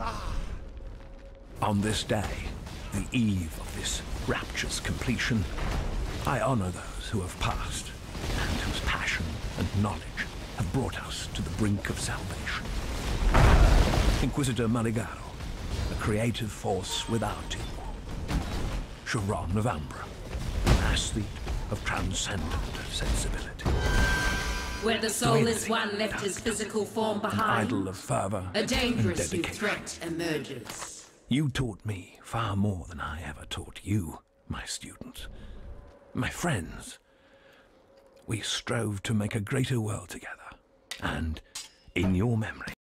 Ah. On this day, the eve of this rapturous completion, I honor those who have passed and whose passion and knowledge have brought us to the brink of salvation. Inquisitor Maligaro, a creative force without equal. Shavronne of Umbra, an aesthete of transcendent sensibility. Where the soulless one left his physical form behind, idol of fervor a dangerous new threat emerges. You taught me far more than I ever taught you, my students. My friends. We strove to make a greater world together. And in your memory,